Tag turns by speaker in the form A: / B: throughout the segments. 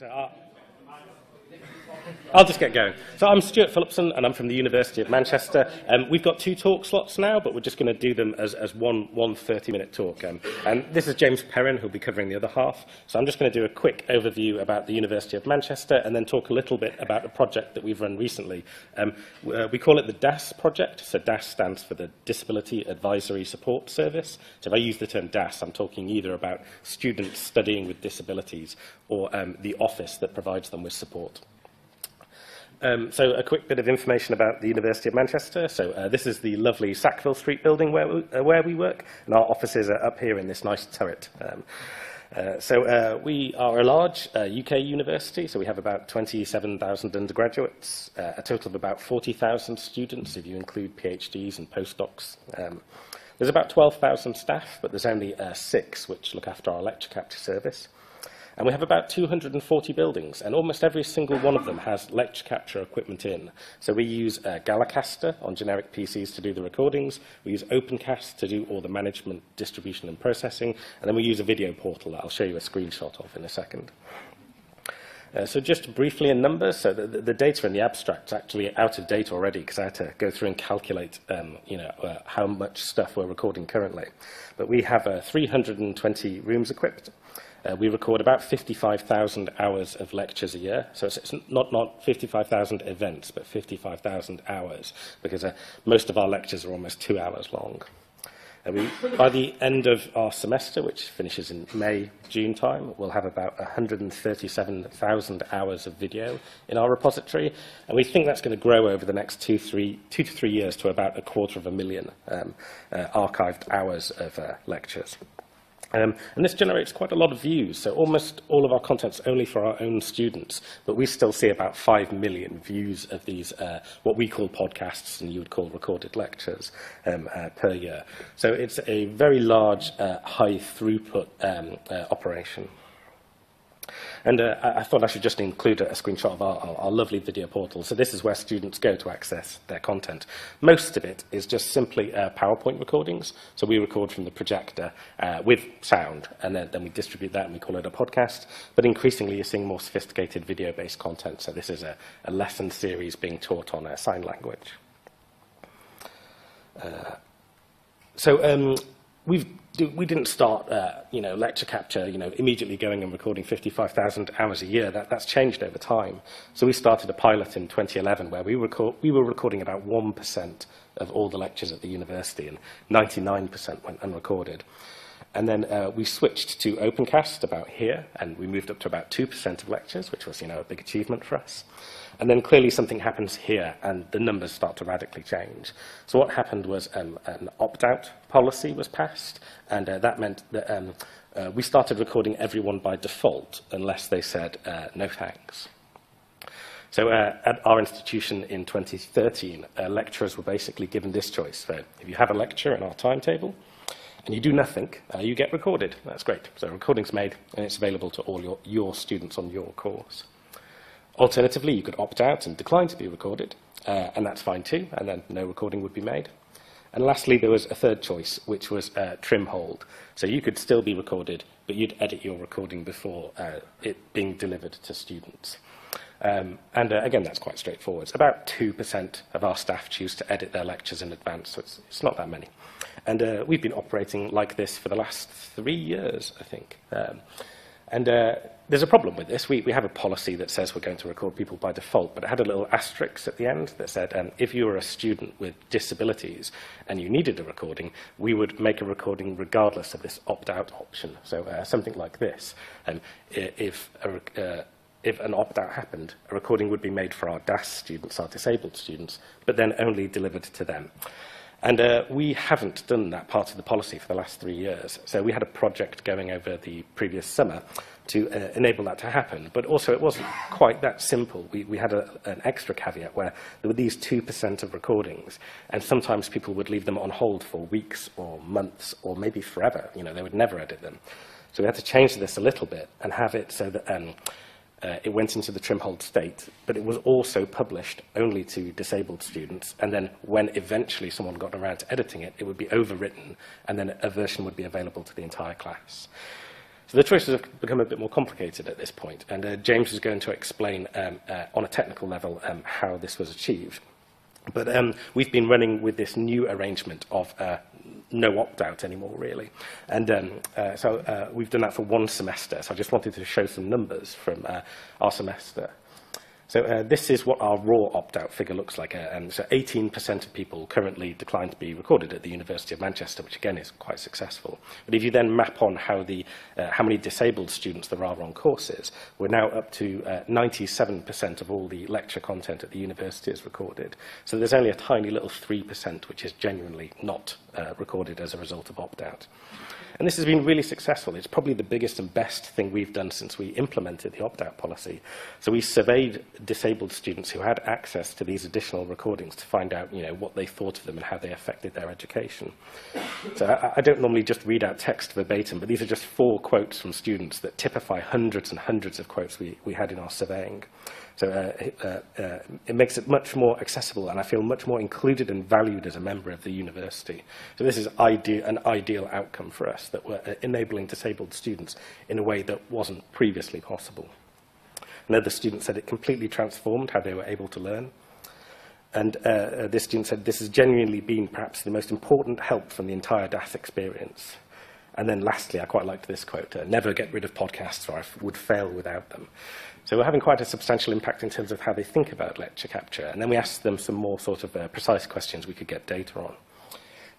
A: 是啊。 I'll just get going. So I'm Stuart Phillipson, and I'm from the University of Manchester. Um, we've got two talk slots now, but we're just going to do them as, as one, one 30-minute talk. Um, and this is James Perrin, who'll be covering the other half. So I'm just going to do a quick overview about the University of Manchester and then talk a little bit about a project that we've run recently. Um, uh, we call it the DAS project. So DAS stands for the Disability Advisory Support Service. So if I use the term DAS, I'm talking either about students studying with disabilities or um, the office that provides them with support. Um, so a quick bit of information about the University of Manchester. So uh, this is the lovely Sackville Street building where we, uh, where we work, and our offices are up here in this nice turret. Um, uh, so uh, we are a large uh, UK university, so we have about 27,000 undergraduates, uh, a total of about 40,000 students if you include PhDs and postdocs. Um, there's about 12,000 staff, but there's only uh, six which look after our lecture capture service. And we have about 240 buildings, and almost every single one of them has lecture capture equipment in. So we use uh, Galacaster on generic PCs to do the recordings, we use Opencast to do all the management, distribution and processing, and then we use a video portal that I'll show you a screenshot of in a second. Uh, so just briefly in numbers, so the, the data in the abstract is actually out of date already because I had to go through and calculate um, you know, uh, how much stuff we're recording currently. But we have uh, 320 rooms equipped. Uh, we record about 55,000 hours of lectures a year. So it's, it's not, not 55,000 events, but 55,000 hours because uh, most of our lectures are almost two hours long. Uh, we, by the end of our semester, which finishes in May, June time, we'll have about 137,000 hours of video in our repository, and we think that's going to grow over the next two, three, two to three years to about a quarter of a million um, uh, archived hours of uh, lectures. Um, and this generates quite a lot of views, so almost all of our content's only for our own students, but we still see about 5 million views of these, uh, what we call podcasts and you would call recorded lectures um, uh, per year. So it's a very large, uh, high throughput um, uh, operation. And uh, I thought I should just include a, screenshot of our, our, our, lovely video portal. So this is where students go to access their content. Most of it is just simply uh, PowerPoint recordings. So we record from the projector uh, with sound, and then, then, we distribute that and we call it a podcast. But increasingly, you're seeing more sophisticated video-based content. So this is a, a, lesson series being taught on sign language. Uh, so um, we've do, we didn't start, uh, you know, lecture capture, you know, immediately going and recording 55,000 hours a year. That, that's changed over time. So we started a pilot in 2011 where we, record, we were recording about 1% of all the lectures at the university and 99% went unrecorded. And then uh, we switched to Opencast about here, and we moved up to about 2% of lectures, which was, you know, a big achievement for us. And then clearly something happens here, and the numbers start to radically change. So what happened was um, an opt-out policy was passed, and uh, that meant that um, uh, we started recording everyone by default, unless they said, uh, no thanks. So uh, at our institution in 2013, uh, lecturers were basically given this choice. So if you have a lecture in our timetable, and you do nothing, uh, you get recorded. That's great. So a recording's made, and it's available to all your, your students on your course. Alternatively, you could opt out and decline to be recorded, uh, and that's fine too, and then no recording would be made. And lastly, there was a third choice, which was uh, trim hold. So you could still be recorded, but you'd edit your recording before uh, it being delivered to students. Um, and uh, again, that's quite straightforward. About 2% of our staff choose to edit their lectures in advance, so it's, it's not that many. And uh, we've been operating like this for the last three years, I think. Um, and uh, there's a problem with this. We, we have a policy that says we're going to record people by default, but it had a little asterisk at the end that said um, if you were a student with disabilities and you needed a recording, we would make a recording regardless of this opt-out option. So uh, something like this. Um, if, a, uh, if an opt-out happened, a recording would be made for our DAS students, our disabled students, but then only delivered to them. And uh, we haven't done that part of the policy for the last three years. So we had a project going over the previous summer to uh, enable that to happen. But also it wasn't quite that simple. We, we had a, an extra caveat where there were these 2% of recordings, and sometimes people would leave them on hold for weeks or months or maybe forever. You know, they would never edit them. So we had to change this a little bit and have it so that um, Uh, it went into the Trimhold state, but it was also published only to disabled students. And then when eventually someone got around to editing it, it would be overwritten, and then a version would be available to the entire class. So the choices have become a bit more complicated at this point, and uh, James is going to explain um, uh, on a technical level um, how this was achieved. But um, we've been running with this new arrangement of uh, no opt-out anymore, really. And um, uh, so uh, we've done that for one semester. So I just wanted to show some numbers from uh, our semester. So uh, this is what our raw opt-out figure looks like. Uh, and um, so 18% of people currently decline to be recorded at the University of Manchester, which again is quite successful. But if you then map on how, the, uh, how many disabled students there are on courses, we're now up to uh, 97% of all the lecture content at the university is recorded. So there's only a tiny little 3% which is genuinely not uh, recorded as a result of opt-out. And this has been really successful. It's probably the biggest and best thing we've done since we implemented the opt-out policy. So we surveyed disabled students who had access to these additional recordings to find out you know, what they thought of them and how they affected their education. So I, I don't normally just read out text verbatim, but these are just four quotes from students that typify hundreds and hundreds of quotes we, we had in our surveying. So uh, uh, uh, it makes it much more accessible, and I feel much more included and valued as a member of the university. So this is ide an ideal outcome for us, that we're uh, enabling disabled students in a way that wasn't previously possible. Another student said it completely transformed how they were able to learn. And uh, uh, this student said this has genuinely been perhaps the most important help from the entire DAS experience. And then lastly, I quite liked this quote, uh, never get rid of podcasts or I would fail without them. So we're having quite a substantial impact in terms of how they think about lecture capture. And then we asked them some more sort of uh, precise questions we could get data on.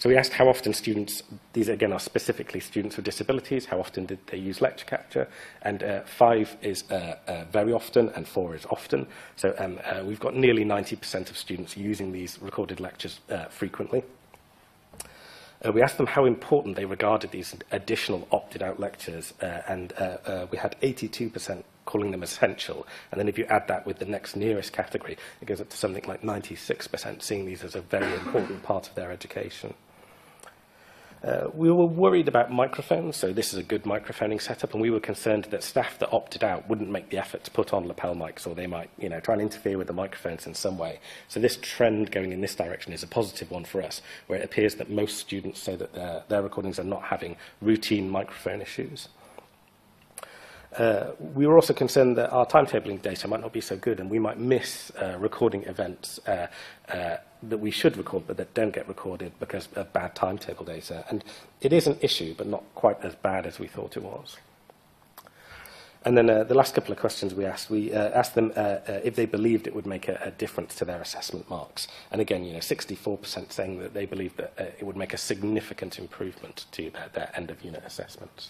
A: So we asked how often students, these again are specifically students with disabilities, how often did they use lecture capture? And uh, five is uh, uh, very often and four is often. So um, uh, we've got nearly 90% of students using these recorded lectures uh, frequently. Uh, we asked them how important they regarded these additional opted-out lectures, uh, and uh, uh, we had 82% calling them essential. And then if you add that with the next nearest category, it goes up to something like 96%, seeing these as a very important part of their education. Uh, we were worried about microphones, so this is a good microphoning setup, and we were concerned that staff that opted out wouldn't make the effort to put on lapel mics, or they might you know, try and interfere with the microphones in some way. So this trend going in this direction is a positive one for us, where it appears that most students say that their, their recordings are not having routine microphone issues. Uh, we were also concerned that our timetabling data might not be so good and we might miss uh, recording events uh, uh, that we should record but that don't get recorded because of bad timetable data. And it is an issue, but not quite as bad as we thought it was. And then uh, the last couple of questions we asked, we uh, asked them uh, uh, if they believed it would make a, a difference to their assessment marks. And again, you know, 64% saying that they believe that uh, it would make a significant improvement to their, their end of unit assessments.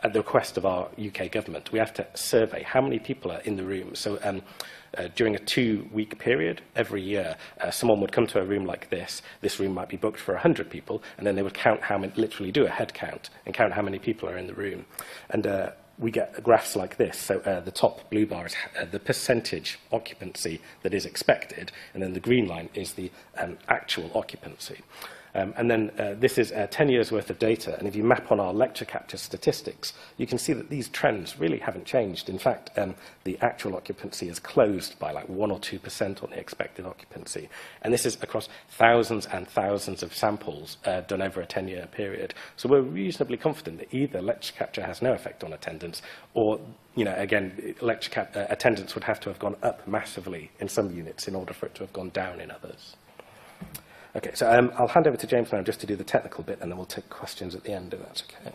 A: at the request of our UK government, we have to survey how many people are in the room. So um, uh, during a two-week period every year, uh, someone would come to a room like this. This room might be booked for 100 people, and then they would count how many, literally do a head count and count how many people are in the room. And uh, we get graphs like this. So uh, the top blue bar is uh, the percentage occupancy that is expected, and then the green line is the um, actual occupancy. Um, and then uh, this is uh, 10 years worth of data. And if you map on our lecture capture statistics, you can see that these trends really haven't changed. In fact, um, the actual occupancy is closed by like 1 or 2% on the expected occupancy. And this is across thousands and thousands of samples uh, done over a 10-year period. So we're reasonably confident that either lecture capture has no effect on attendance or you know, again, lecture cap uh, attendance would have to have gone up massively in some units in order for it to have gone down in others. Okay, so um, I'll hand over to James now just to do the technical bit, and then we'll take questions at the end, of that. okay.